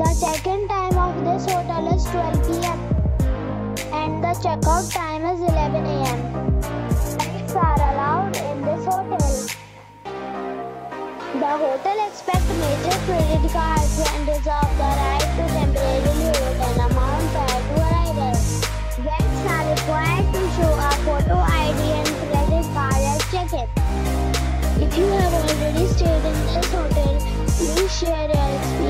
The check-in time of this hotel is 12 pm and the checkout time is 11 am. Pets are allowed in this hotel. The hotel expects major credit cards and reserves the right to temporarily hold an amount prior to arrival. Guests are required to show a photo ID and credit card at check-in. If you have already stayed in this hotel, please share your experience